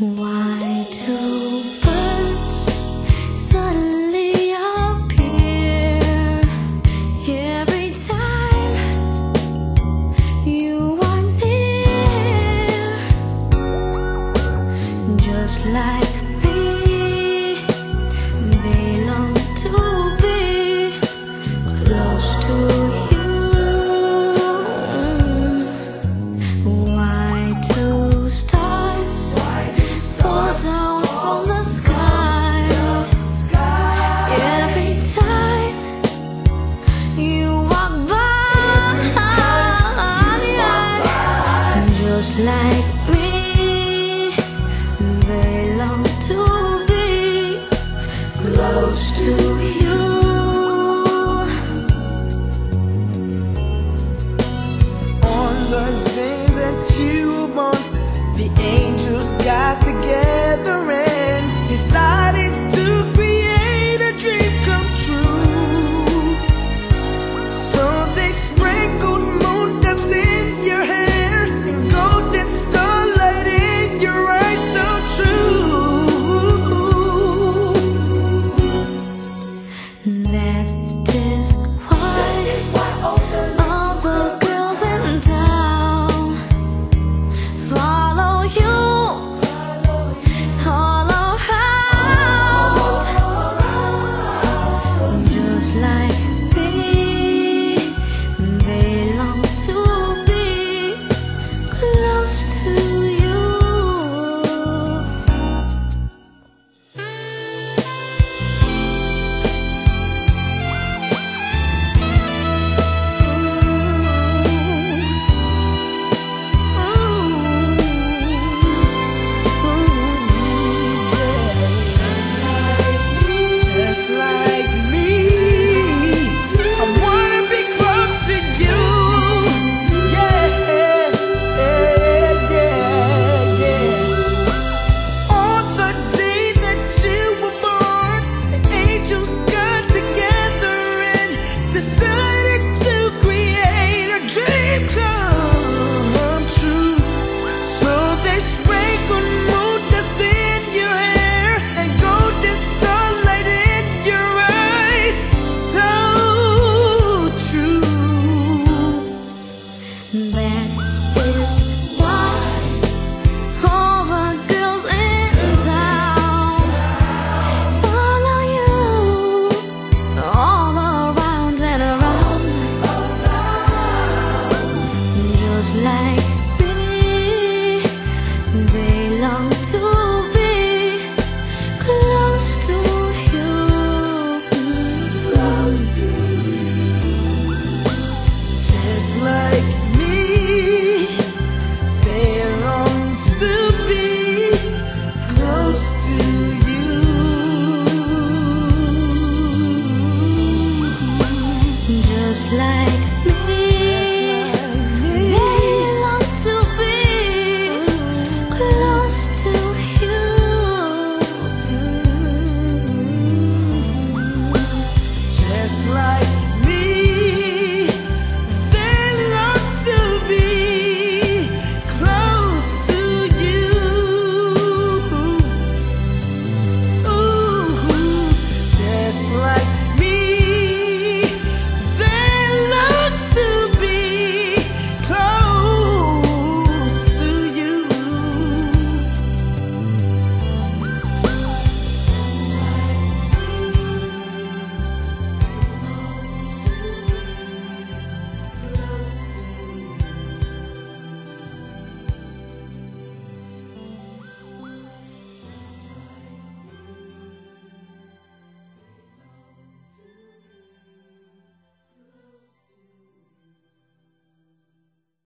哇 like me. They long to be close to you.